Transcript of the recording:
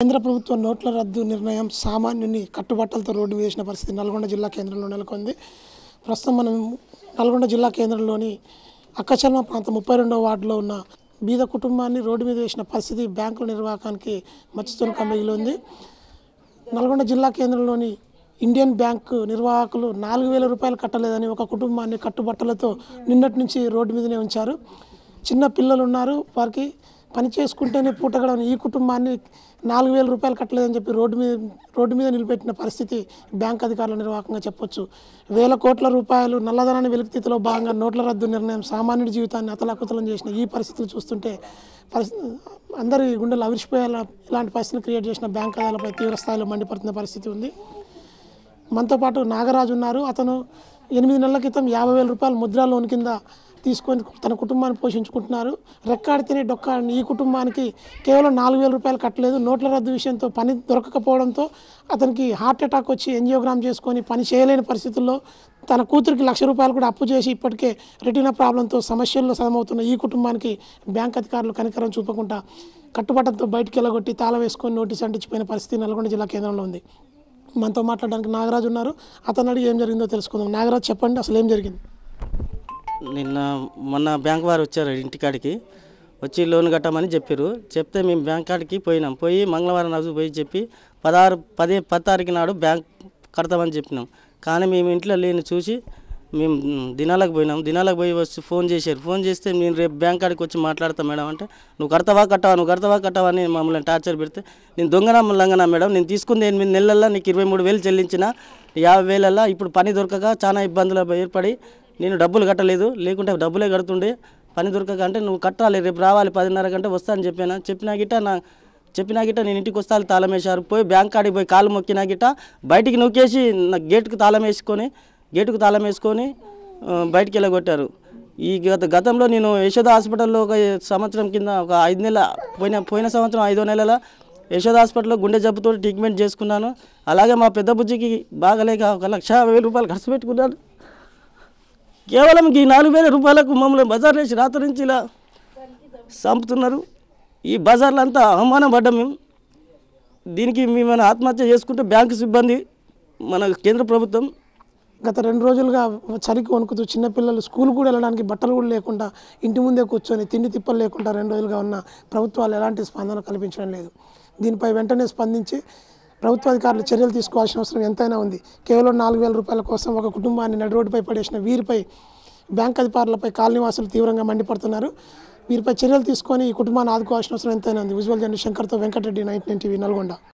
కేంద్ర ప్రభుత్వ నోట్ల రద్దు నిర్ణయం సామాన్యుని కట్టుబట్టలతో రోడ్డు వేసిన పరిస్థితి నల్గొండ జిల్లా కేంద్రంలో నెలకొంది. ప్రస్తుతం మనం నల్గొండ జిల్లా కేంద్రంలోని అక్కచర్మ ప్రాంతం ముప్పై రెండవ వార్డులో ఉన్న బీద కుటుంబాన్ని రోడ్డు మీద వేసిన పరిస్థితి బ్యాంకుల నిర్వాహకానికి మచ్చుతున్న మిగిలి ఉంది నల్గొండ జిల్లా కేంద్రంలోని ఇండియన్ బ్యాంకు నిర్వాహకులు నాలుగు వేల రూపాయలు కట్టలేదని ఒక కుటుంబాన్ని కట్టుబట్టలతో నిన్నటి నుంచి రోడ్డు మీదనే ఉంచారు. చిన్న పిల్లలు ఉన్నారు. వారికి పని చేసుకుంటేనే పూటగడని ఈ కుటుంబాన్ని నాలుగు వేల రూపాయలు కట్టలేదని చెప్పి రోడ్డు మీద రోడ్డు మీద నిలబెట్టిన పరిస్థితి బ్యాంక్ అధికారుల నిర్వాహకంగా చెప్పొచ్చు. వేల కోట్ల రూపాయలు నల్లధనాన్ని వెలికితీతలో భాగంగా నోట్ల రద్దు నిర్ణయం సామాన్యుడి జీవితాన్ని అతలాకుతలం చేసిన ఈ పరిస్థితులు చూస్తుంటే పరిస్థితి అందరి గుండెలు అవిరిచిపోయేలా ఇలాంటి పరిస్థితులు క్రియేట్ చేసిన బ్యాంక్ అదాలపై తీవ్ర స్థాయిలో మండిపడుతున్న పరిస్థితి ఉంది. మనతో పాటు నాగరాజు ఉన్నారు. అతను ఎనిమిది నెలల క్రితం యాభై వేల రూపాయలు ముద్రా లోన్ కింద తీసుకొని తన కుటుంబాన్ని పోషించుకుంటున్నారు. రెక్కాడితేనే డొక్కాడిని ఈ కుటుంబానికి కేవలం నాలుగు వేల రూపాయలు కట్టలేదు. నోట్ల రద్దు విషయంతో పని దొరకకపోవడంతో అతనికి హార్ట్ అటాక్ వచ్చి ఎంజియోగ్రామ్ చేసుకొని పని చేయలేని పరిస్థితుల్లో తన కూతురికి లక్ష రూపాయలు కూడా అప్పు చేసి ఇప్పటికే రెటీనా ప్రాబ్లంతో సమస్యల్లో సదమవుతున్న ఈ కుటుంబానికి బ్యాంక్ అధికారులు కనికరం చూపకుండా కట్టుబట్టంతో బయటికి వెళ్ళగొట్టి తాళ వేసుకొని నోటీస్ అంటించిపోయిన పరిస్థితి నల్గొండ జిల్లా కేంద్రంలో ఉంది. మనతో మాట్లాడడానికి నాగరాజు ఉన్నారు. అతను అడిగి ఏం జరిగిందో తెలుసుకుందాం. నాగరాజు చెప్పండి అసలు ఏం జరిగింది? నిన్న మొన్న బ్యాంక్ వారు వచ్చారు ఇంటికాడికి వచ్చి లోన్ కట్టమని చెప్పారు చెప్తే మేము బ్యాంక్ కాడికి పోయినాం. పోయి మంగళవారం రోజు పోయి చెప్పి పదహారు పదే పది తారీఖు నాడు బ్యాంక్ కడతామని చెప్పినాం. కానీ మేము ఇంట్లో లేని చూసి మేము దినాలకు పోయినాం. దినాలకు పోయి వచ్చి ఫోన్ చేశారు. ఫోన్ చేస్తే నేను రేపు బ్యాంక్ కాడికి వచ్చి మాట్లాడతా మేడం అంటే నువ్వు కడతావా కట్టావా నువ్వు కడతావా కట్టావా? అని మమ్మల్ని టార్చర్ పెడితే నేను దొంగనా లంగనా మేడం? నేను తీసుకుంది ఎనిమిది నెలల్లో నీకు ఇరవై మూడు వేలు చెల్లించిన యాభై వేలల్లో ఇప్పుడు పని దొరకక చాలా ఇబ్బందులు ఏర్పడి నేను డబ్బులు కట్టలేదు. లేకుంటే డబ్బులే కడుతుండే. పని దొరకక అంటే నువ్వు కట్టాలి రేపు రావాలి పదిన్నర కంటే వస్తా అని చెప్పాను? చెప్పినా గిట్ట నా చెప్పినా గిట్ట నేను ఇంటికి వస్తాను తాళం వేశారు. పోయి బ్యాంక్ కాడికి పోయి కాలు మొక్కినా గిట్ట బయటికి నొక్కేసి నా గేట్కి తాళం వేసుకొని గేటుకు తాళం వేసుకొని బయటికి వెళ్ళగొట్టారు. ఈ గత గతంలో నేను యశోద హాస్పిటల్లో ఒక సంవత్సరం కింద ఒక ఐదు నెలల పోయిన పోయిన సంవత్సరం ఐదో నెలల యశోద హాస్పిటల్లో గుండె జబ్బుతో ట్రీట్మెంట్ చేసుకున్నాను. అలాగే మా పెద్ద బుజ్జికి బాగలేక ఒక లక్ష వేల రూపాయలు ఖర్చు పెట్టుకున్నాను కేవలం ఈ నాలుగు వేల రూపాయలకు మమ్మల్ని బజార్ వేసి రాత్రి నుంచి ఇలా చంపుతున్నారు. ఈ బజార్లో అంతా అవమానం పడ్డాం మేము దీనికి మేము ఆత్మహత్య చేసుకుంటే బ్యాంకు సిబ్బంది మన కేంద్ర ప్రభుత్వం గత రెండు రోజులుగా చలికి వణుకుతూ చిన్నపిల్లలు స్కూల్ కూడా వెళ్ళడానికి బట్టలు కూడా లేకుండా ఇంటి ముందే కూర్చొని తిండి తిప్పలు లేకుండా రెండు రోజులుగా ఉన్న ప్రభుత్వాలు ఎలాంటి స్పందన కల్పించడం లేదు. దీనిపై వెంటనే స్పందించి ప్రభుత్వ అధికారులు చర్యలు తీసుకోవాల్సిన అవసరం ఎంతైనా ఉంది. కేవలం నాలుగు వేల రూపాయల కోసం ఒక కుటుంబాన్ని నడి రోడ్డుపై పడేసిన వీరిపై బ్యాంక్ అధికారులపై కాలనీవాసులు తీవ్రంగా మండిపడుతున్నారు. వీరిపై చర్యలు తీసుకొని ఈ కుటుంబాన్ని ఆదుకోవాల్సిన అవసరం ఎంతైనా ఉంది. విజువల్ జర్నలిస్ట్ శంకర్తో వెంకటరెడ్డి నైట్ టీవీ నల్గొండ.